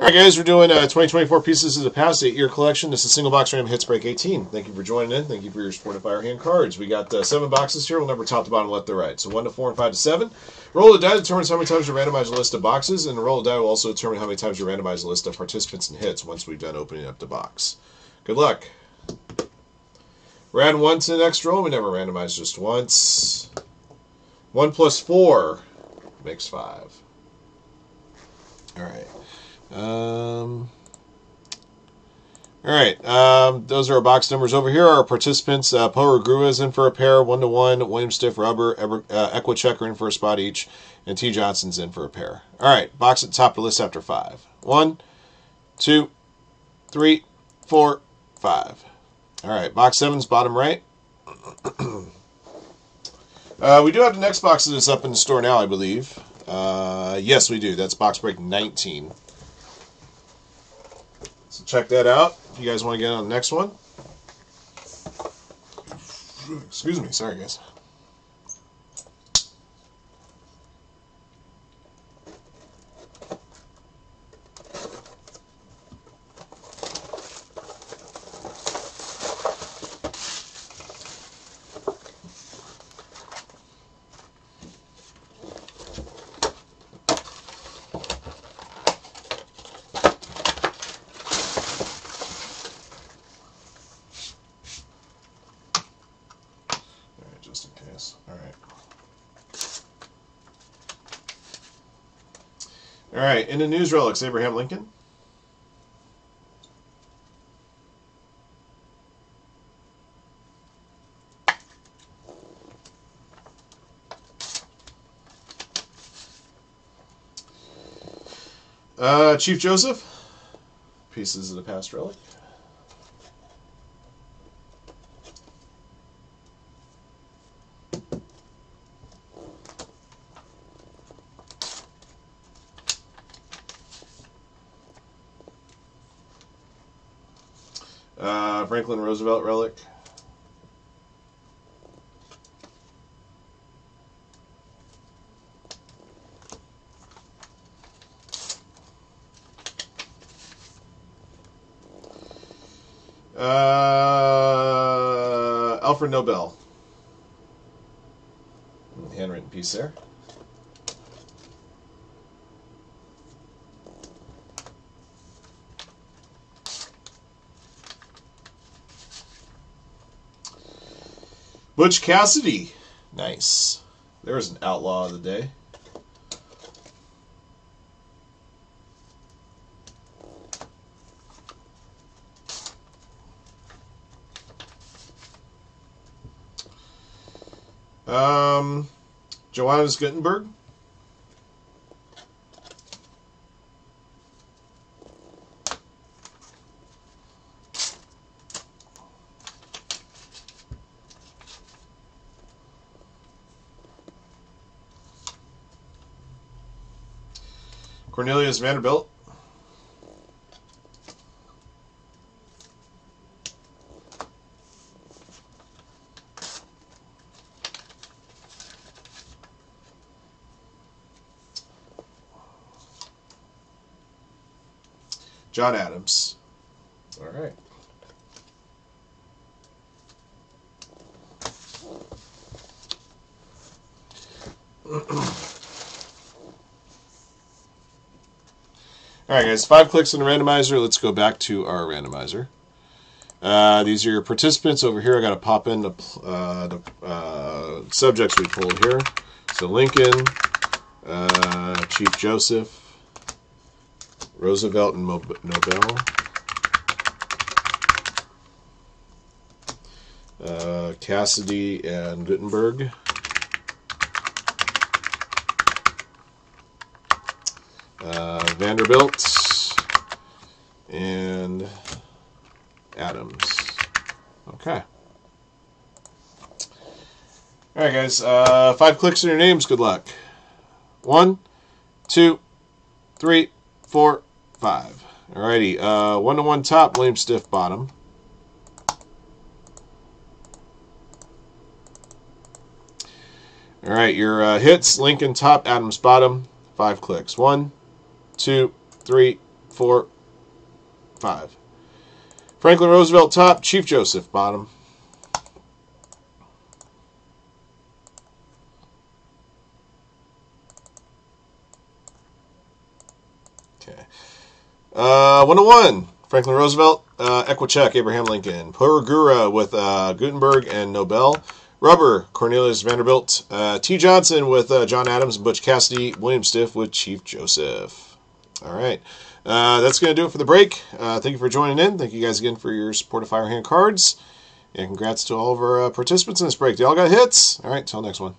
All right, guys, we're doing uh, 2024 Pieces of the Past, eight year collection. This is single box random hits break 18. Thank you for joining in. Thank you for your support of Firehand cards. We got uh, seven boxes here. We'll number top to bottom, left to right. So one to four and five to seven. Roll the die determines how many times you randomize a list of boxes, and the roll of die will also determine how many times you randomize a list of participants and hits once we've done opening up the box. Good luck. Adding one to the next roll. We never randomize just once. One plus four makes five. All right. Um, all right. Um, those are our box numbers over here. Our participants: uh, Poe Rugurua is in for a pair, one to one. William Stiff Rubber, Eber, uh, in for a spot each, and T Johnson's in for a pair. All right. Box at the top of the list after five. One, two, three, four, five. All right. Box seven's bottom right. uh, we do have the next box that's up in the store now, I believe. Uh, yes, we do. That's box break 19. Check that out if you guys want to get on the next one. Excuse me. Sorry, guys. All right, All right. All right, in the news relics, Abraham Lincoln. Uh, Chief Joseph. Pieces of the past relic. Uh, Franklin Roosevelt relic. Uh, Alfred Nobel. Handwritten piece there. Butch Cassidy. Nice. There's an outlaw of the day. Um, Johannes Gutenberg. Cornelius Vanderbilt. John Adams. All right. All right, guys. Five clicks on the randomizer. Let's go back to our randomizer. Uh, these are your participants over here. I got to pop in the, uh, the uh, subjects we pulled here. So Lincoln, uh, Chief Joseph, Roosevelt and Mo- Nobel, uh, Cassidy and Gutenberg, uh, Vanderbilt, and Adams. Okay. All right, guys. Uh, five clicks on your names. Good luck. One, two, three, four, five. Alrighty. Uh, one to one top. William Stiff bottom. All right, your uh, hits: Lincoln top, Adams bottom. Five clicks. One, two, three, four, five. Franklin Roosevelt top, Chief Joseph bottom. Okay. Uh, 101, Franklin Roosevelt, uh, Abraham Lincoln. Purgura with uh, Gutenberg and Nobel. Rubber, Cornelius Vanderbilt. Uh, T. Johnson with uh, John Adams, Butch Cassidy. William Stiff with Chief Joseph. All right. Uh, that's going to do it for the break. Uh, thank you for joining in. Thank you guys again for your support of Firehand cards. And congrats to all of our uh, participants in this break. They all got hits. All right, till next one.